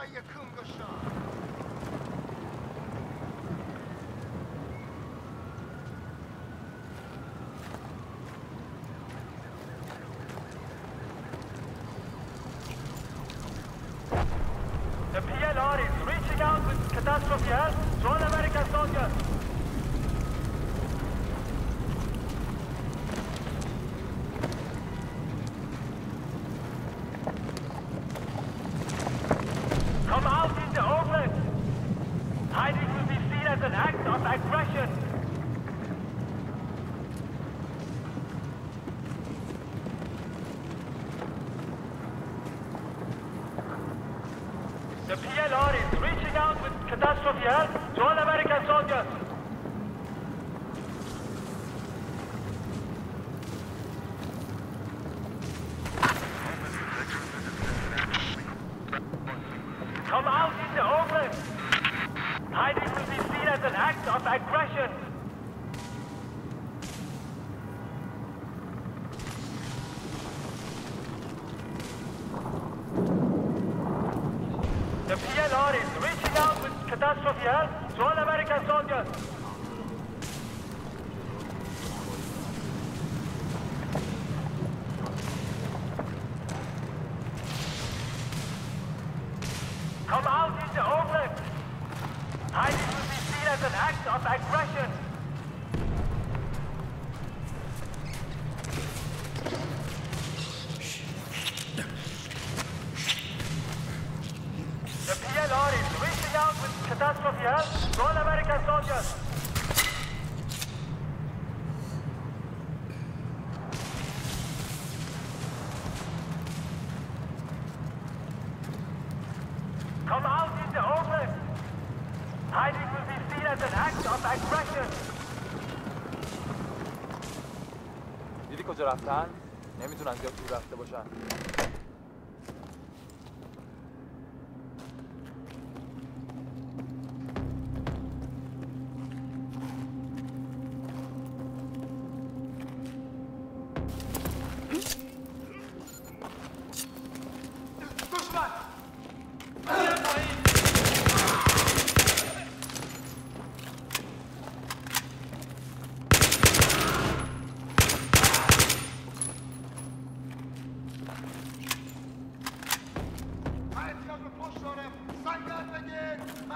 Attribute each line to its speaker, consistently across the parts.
Speaker 1: The PLR is reaching out with catastrophe help to all American soldiers. Come out in the open. Hiding will be seen as an act of aggression. PLR is reaching out with catastrophe help to all American soldiers. Come out in the open. Hiding will be seen as an act of aggression. The PLR is reaching out with catastrophe help to all American soldiers. To all American soldiers. Come out in the open. Hiding will be seen as an act of aggression.
Speaker 2: دیدی کجا رفتن؟ نمی‌تونن زیاد دور رفته باشن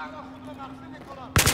Speaker 3: خود را مخفی می‌کنم.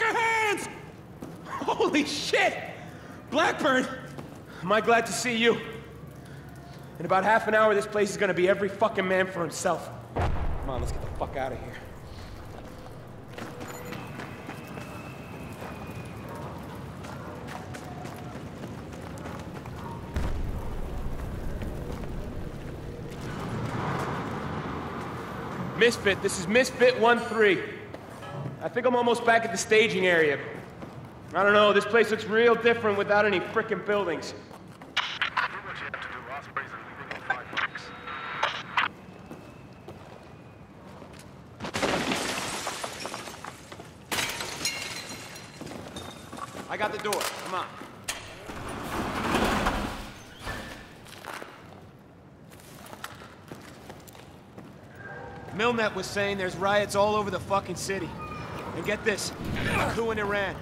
Speaker 4: Hands! Holy shit! Blackburn! Am I glad to see you? In about half an hour, this place is gonna be every fucking man for himself. Come on, let's get the fuck out of here. Misfit, this is Misfit 1-3. I think I'm almost back at the staging area. I don't know, this place looks real different without any frickin' buildings. I got the door, come on. Milnet was saying there's riots all over the fucking city. And get this, a coup in Iran.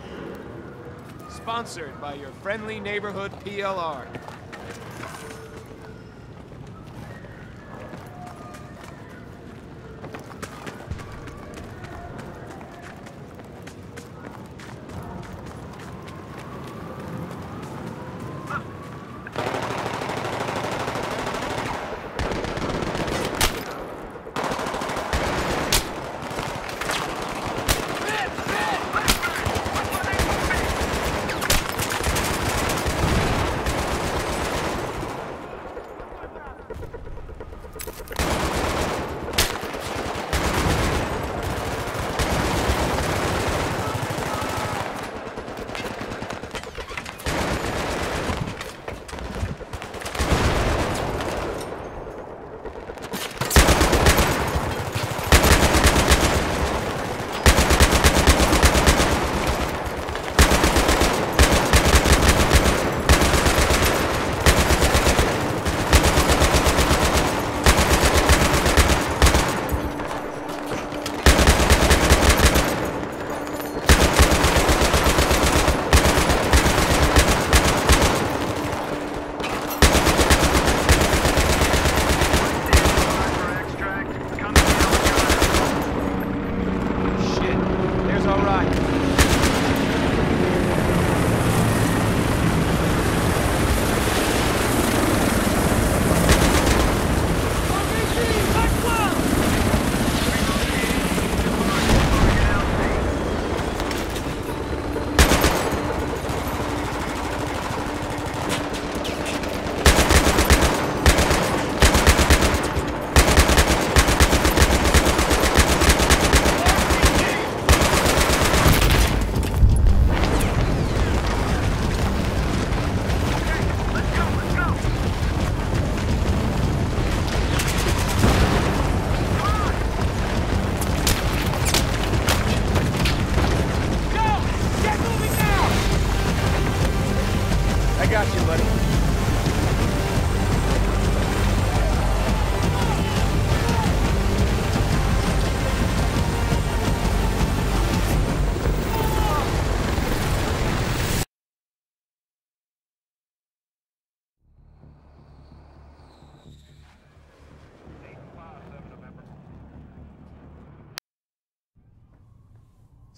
Speaker 4: Sponsored by your friendly neighborhood PLR.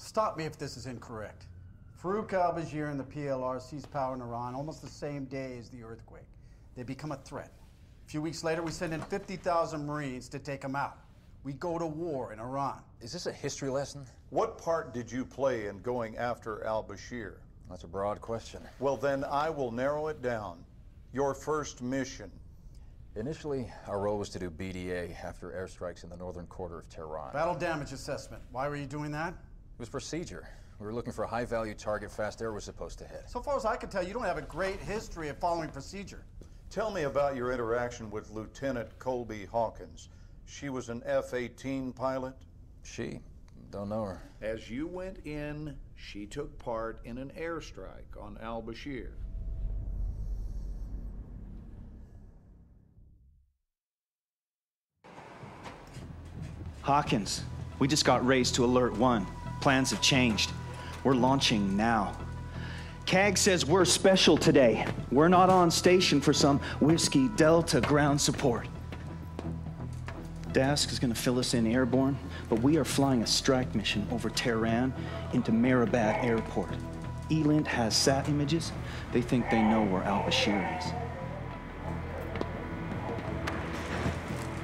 Speaker 5: Stop me if this is incorrect. Farouk al Bashir and the PLR seize power in Iran almost the same day as the earthquake. They become a threat. A few weeks later, we send in 50,000 Marines to take them out. We go to war in Iran.
Speaker 2: Is this a history lesson?
Speaker 6: What part did you play in going after al Bashir?
Speaker 2: That's a broad question.
Speaker 6: Well, then I will narrow it down. Your first mission.
Speaker 2: Initially, our role was to do BDA after airstrikes in the northern quarter of Tehran.
Speaker 5: Battle damage assessment. Why were you doing that?
Speaker 2: It was procedure. We were looking for a high value target fast air was supposed to hit.
Speaker 5: So far as I can tell, you don't have a great history of following procedure.
Speaker 6: Tell me about your interaction with Lieutenant Colby Hawkins. She was an F 18 pilot.
Speaker 2: She? Don't know her.
Speaker 7: As you went in, she took part in an airstrike on al Bashir.
Speaker 8: Hawkins, we just got raised to Alert 1. Plans have changed. We're launching now. CAG says we're special today. We're not on station for some Whiskey Delta ground support. Dask is gonna fill us in airborne, but we are flying a strike mission over Tehran into Mehrabad Airport. Elint has sat images. They think they know where Al Bashir is.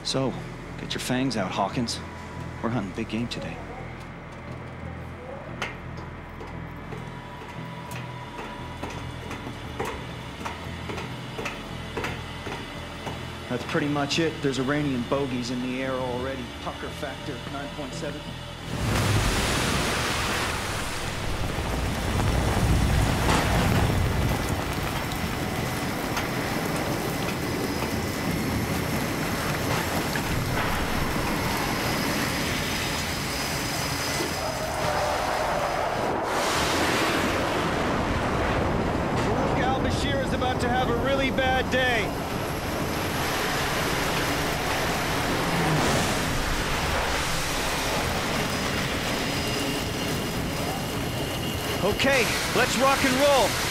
Speaker 8: So, get your fangs out, Hawkins. We're hunting big game today. That's pretty much it. There's Iranian bogeys in the air already. Pucker factor 9.7. al-Bashir is about to have a really bad day. Okay, let's rock and roll.